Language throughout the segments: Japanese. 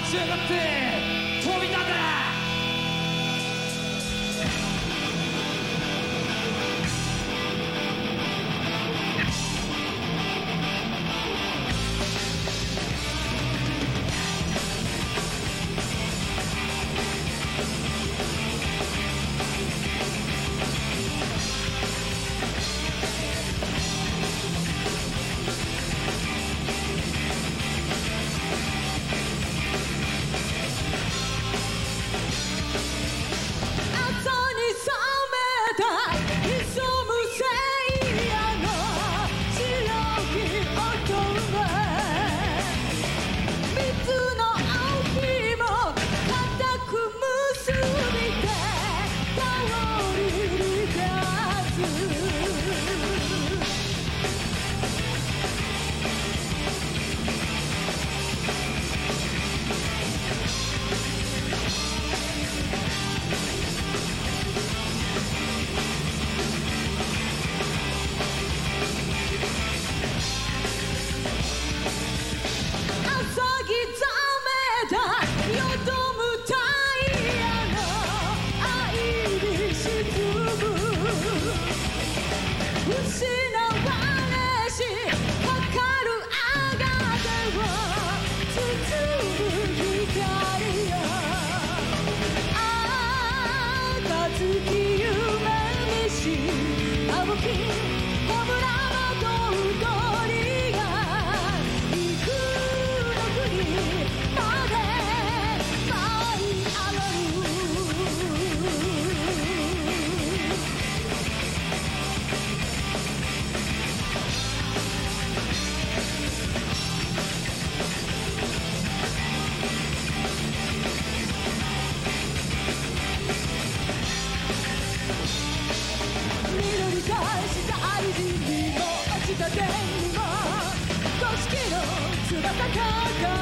立ち上がって飛び立て月夢見し青き戦うか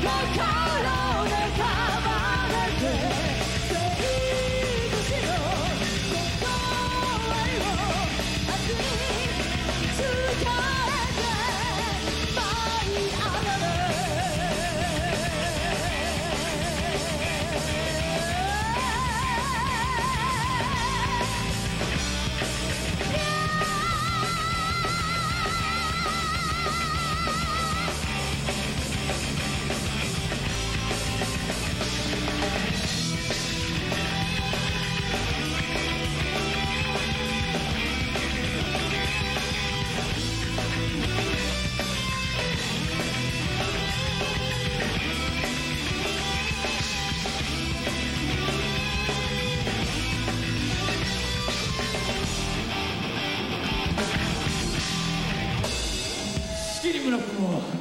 Go, go! クラブ